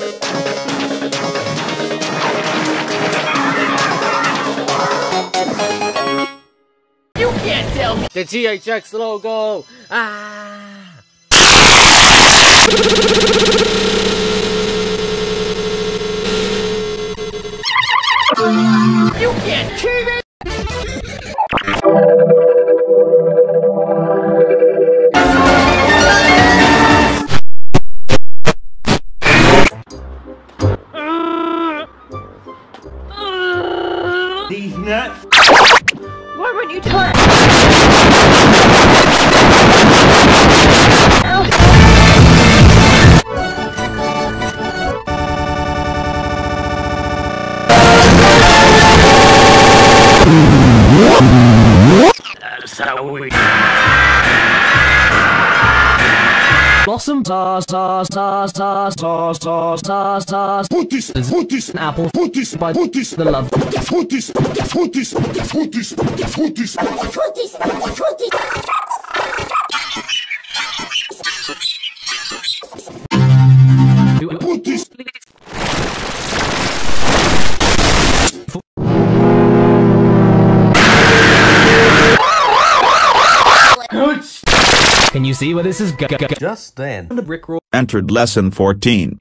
You can't tell me. The THX logo! Ah! You can't TV. these nuts. Why won't you telling? That's how we... some sauce, sauce, sauce, sauce, sauce, sauce, sauce, sauce. Put this, apple, put by but the love. Put this, put this, put this, put this. Can you see where this is Just then. The brick roll Entered lesson 14.